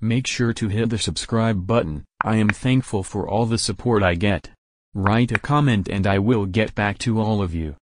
Make sure to hit the subscribe button, I am thankful for all the support I get. Write a comment and I will get back to all of you.